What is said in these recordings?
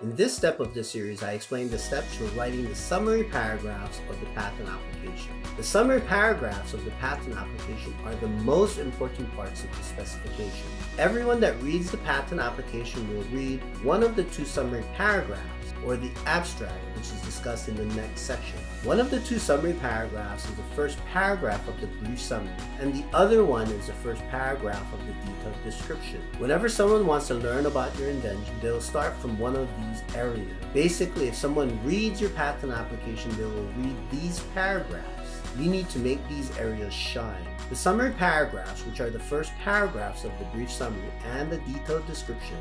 In this step of this series, I explain the steps for writing the summary paragraphs of the patent application. The summary paragraphs of the patent application are the most important parts of the specification. Everyone that reads the patent application will read one of the two summary paragraphs or the abstract, which is discussed in the next section. One of the two summary paragraphs is the first paragraph of the brief summary, and the other one is the first paragraph of the detailed description. Whenever someone wants to learn about your invention, they'll start from one of these areas. Basically, if someone reads your patent application, they will read these paragraphs. You need to make these areas shine. The summary paragraphs, which are the first paragraphs of the brief summary and the detailed description,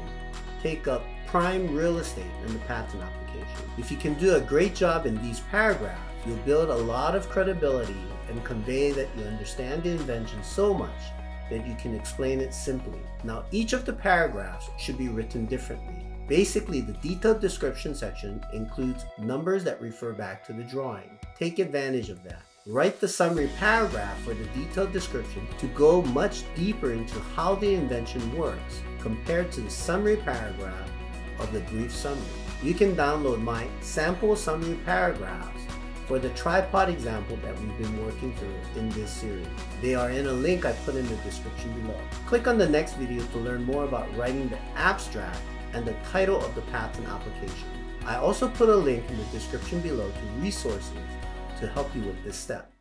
take up prime real estate in the patent application. If you can do a great job in these paragraphs, you'll build a lot of credibility and convey that you understand the invention so much that you can explain it simply. Now, each of the paragraphs should be written differently. Basically, the detailed description section includes numbers that refer back to the drawing. Take advantage of that. Write the summary paragraph for the detailed description to go much deeper into how the invention works compared to the summary paragraph of the brief summary. You can download my sample summary paragraphs for the tripod example that we've been working through in this series. They are in a link I put in the description below. Click on the next video to learn more about writing the abstract and the title of the patent application. I also put a link in the description below to resources to help you with this step.